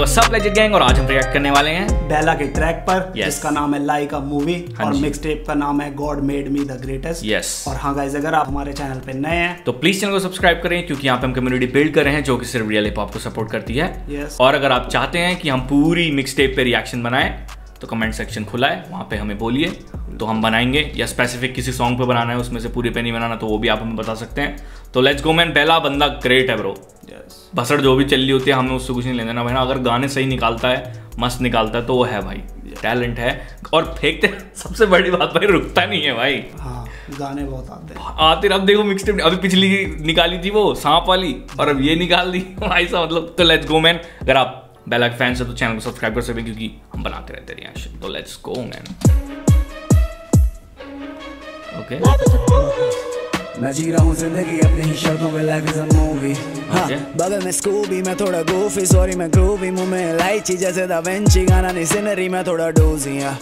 What's up, Legend Gang? और आज हम रिएक्ट करने वाले हैं बेला के ट्रैक पर Yes. जिसका नाम है लाई का मूवी और मिक्स टेप का नाम है God made me the greatest Yes. और हाँ गाइज़ अगर आप हमारे चैनल पे नए हैं तो प्लीज़ चैनल को सब्सक्राइब करें क्योंकि यहाँ पे हम कम्युनिटी बिल्ड कर रहे हैं जो कि सिर्फ़ रियल हिप हॉप को सपोर्ट करती है Yes. और अगर आप चाहते हैं कि हम पूरी मिक्स टेप पे रिएक्शन बनाएँ तो कमेंट सेक्शन खुला है वहाँ पे हमें बोलिए। तो हम बनाएँगे या स्पेसिफिक किसी सॉन्ग पे बनाना है उसमें से पूरी पे नहीं बनाना तो वो भी आप हमें बता सकते हैं। तो लेट्स गो मैन पहला बंदा ग्रेट है ब्रो Yes. भसड़ जो भी चल रही होती है हमें उससे कुछ नहीं लेना भाई। अगर गाने सही निकालता है मस्त निकालता है तो वो है भाई। टैलेंट है। और फेंकते सबसे बड़ी बात भाई रुकता नहीं है भाई। हाँ गाने बहुत आते हैं। आते अब देखो मिक्स अभी पिछली निकाली थी वो सांप वाली और अब ये निकाल दी। भाई साहब मतलब तो लेट्स गो मैन अगर आप बेला के फैंस है तो चैनल को सब्सक्राइब कर सकते हैं क्योंकि हम बनाते रहते हैं रिएक्शन तो लेट्स गो मैन ओके मैं जी रहा हूँ ज़िंदगी अपनी ही शर्तों पे लाइफ इज़ अ मूवी हाँ. बगल में स्कूबी मैं थोड़ा गोफी सॉरी मैं ग्रूवी मुँह में इलायची जैसे दा वेंची गाना नहीं सिनरी मैं थोड़ा डोजी हाँ।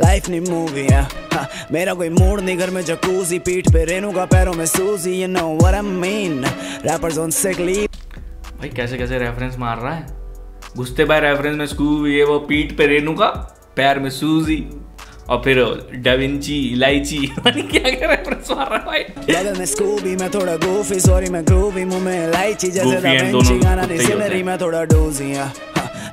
लाइफ नहीं मूवी हाँ। मेरा कोई मूड नहीं घर में जकूजी पीठ पे रेनू का पैरों में सूजी you know what I mean rappers on sick leave भाई कैसे कैसे रेफरेंस मार रहा है? घुसते बाय रेफरेंस में स्कूब ये वो पीठ पे रेनू का पैर में सूजी और फिर डविंची इलायची क्या क्या रेफरेंस मार रहा भाई। बगल में स्कूबी मैं थोड़ा गोफी सॉरी मैं ग्रूवी मुँह में इलायची जैसे Goofy दा and वेंची दोनों गाना नहीं सिनरी मैं थोड़ा डोजी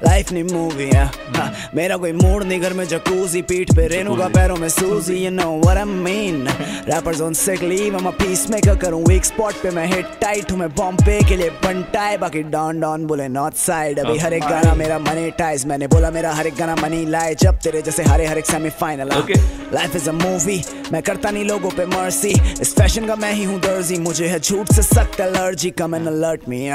लाइफ नहीं मूवी हाँ हाँ, मेरा कोई मूड नहीं घर में जकूजी पीठ पे रेनू का पैरों में सूजी you know what I mean rappers on sick leave I'm a peacemaker करूँ वीक स्पॉट पे मैं हिट टाइट हूँ मैं बॉम्बे के लिए बनता है बाकी डॉन डॉन बोले नॉर्थ साइड अभी हर एक गाना मेरा मोनेटाइज मैंने बोला मेरा हर एक गाना मनी लाए जब तेरे जैसे हरे हर एक semifinal Okay. Life is a movie मैं करता नहीं लोगों पे मर्सी इस फ़ैशन का मैं ही हूँ दर्जी मुझे है झूठ से सख्त allergy come and alert me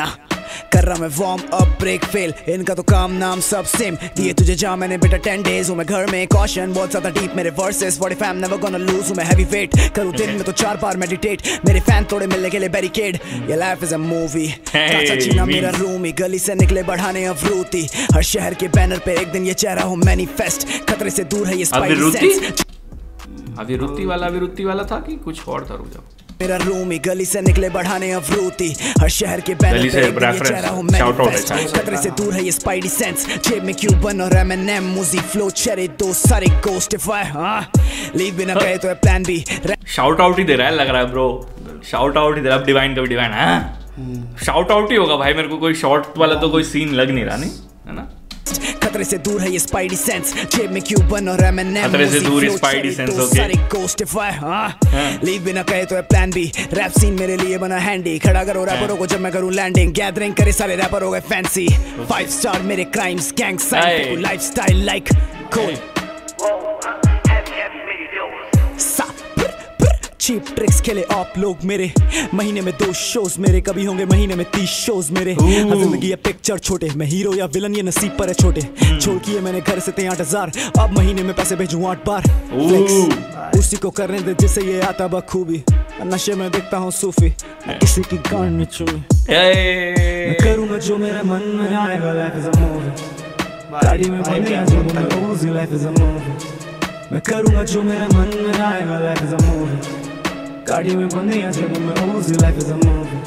कर रहा मैं वार्म अप ब्रेक फेल इनका तो काम नाम सब सेम दिए तुझे जा मैंने बेटा टेन डेज़ हूँ मैं घर में कॉशन बहुत ज़्यादा डीप मेरे verses what if I am never gonna lose हूँ मैं हैवी वेट करूँ दिन में तो चार बार मेडिटेट मेरे फ़ैन थोड़े मिलने के लिए बैरिकेड ये life is a movie Hey, जीना मेरा. रूमी गली से निकले बढ़ाने अवरूती हर शहर के बैनर पे एक दिन ये चेहरा हो मैनिफेस्ट खतरे से दूर है ये स्पाइडी अविरुद्धि? सेंस अविरुद्धि वाला अविरुद्धि वाला था कि कुछ और था रुक जाओ। मेरा रूम ही गली से निकले बढ़ाने अवरूती हर शहर के बैनर गली पे चेहरा हो out। खतरे से दूर है ये स्पाइडी सेंस जेब में क्यूबन और एमएनएम मुजी फ्लो चेरे दो सारे गोस्ट इफ़ आई हाँ। लीव बिना गए तो है प्लान बी शाउट आउट ही दे रहा है लग रहा है ब्रो शाउट आउट ही दे रहा है डिवाइन का डिवाइन हाँ। शाउट आउट ही होगा भाई मेरे को कोई शॉर्ट वाला तो कोई सीन लग नहीं रहा नहीं? है ना? खतरे से दूर है ये स्पाइडी सेंस जेब में क्यूबन और एमएनएम खतरे से दूर स्पाइडी सेंस ओके सारे गोस्ट आई हाँ? लीव बिना कहे तो है प्लान बी रैप सीन मेरे लिए बना हैंडी खड़ा करो रैपरों को जब मैं करूँ लैंडिंग गैदरिंग करे सारे रैपर हो गए फैंसी फाइव स्टार मेरे crimes gang side sign lifestyle like cool cheap tricks खेले आप लोग मेरे। महीने में दो शोज़ मेरे कभी होंगे महीने में तीस शोज़ मेरे। ज़िंदगी है पिक्चर छोटे। मैं हीरो या विलन ये नसीब पर है छोटे। छोड़ किए मैंने घर से आठ हज़ार। अब महीने में पैसे भेजूं आठ बार। उसी को करने दे जिसे ये आता बखूबी। नशे में देखता हूँ सूफी। किसी की गान में चूमी करूँगा जो मेरे मन में आएगा लाइफ इज़ अ मूवी गाड़ी में हैं जो मैं लाइफ इज़ अ मूवी मैं करूँगा जो मेरे मन में आएगा लाइफ इज़ अ मूवी गाड़ी में बंदे हैं जो मैं उसी लाइफ इज़ अ मूवी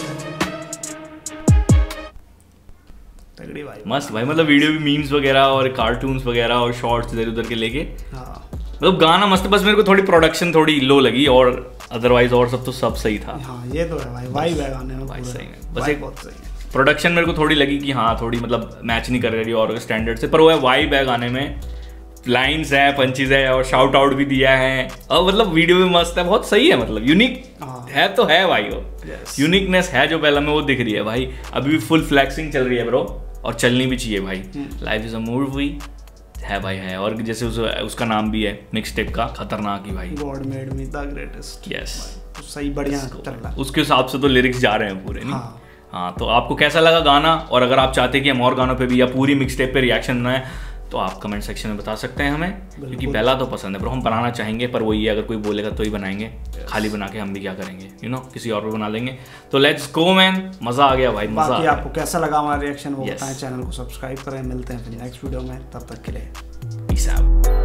तगड़ी भाई। मस्त भाई मतलब वीडियो भी मीम्स वगैरह और कार्टून्स वगैरह और शॉर्ट्स इधर उधर के लेके। हाँ। मतलब गाना मस्त बस मेरे को थोड़ी प्रोडक्शन थोड़ी लो लगी और अदरवाइज़ और सब तो सब सही था। हाँ ये तो है भाई वाइब है गाने में भाई सही में। बस एक- बहुत सही है। प्रोडक्शन मेरे को थोड़ी लगी कि हाँ थोड़ी मतलब मैच नहीं कर रही और स्टैंडर्ड से पर वो है वाइब है गाने में। लाइंस है पंचीज है और शाउट आउट भी दिया है। और मतलब वीडियो भी मस्त है बहुत सही है मतलब। यूनिक हाँ। है तो है भाई वो। Yes. यूनिकनेस है जो पहला में वो दिख रही है भाई। अभी भी फुल फ्लैक्सिंग चल रही है ब्रो और चलनी भी चाहिए भाई। लाइफ इज़ अ मूवी है भाई है। और जैसे उस, उसका नाम भी है मिक्स टेप का खतरनाक ही भाई। God made me the greatest yes सही बढ़िया चल रहा है उसके हिसाब से तो लिरिक्स जा रहे हैं पूरे नहीं? हाँ। हाँ तो आपको कैसा लगा गाना? और अगर आप चाहते हैं कि हम और गानों पे भी या पूरी मिक्स टेप पे रिएक्शन बनाए तो आप कमेंट सेक्शन में बता सकते हैं हमें क्योंकि पहला तो पसंद है पर हम बनाना चाहेंगे पर वही अगर कोई बोलेगा तो ही बनाएँगे। खाली बना के हम भी क्या करेंगे यू नो किसी और पे बना लेंगे। तो लेट्स गो मैन मज़ा आ गया भाई मज़ा बाकी आपको कैसा लगा हमारा रिएक्शन वो Yes. बताएँ चैनल को सब्सक्राइब करें मिलते हैं फिर नेक्स्ट वीडियो में तब तक के लिए। Peace out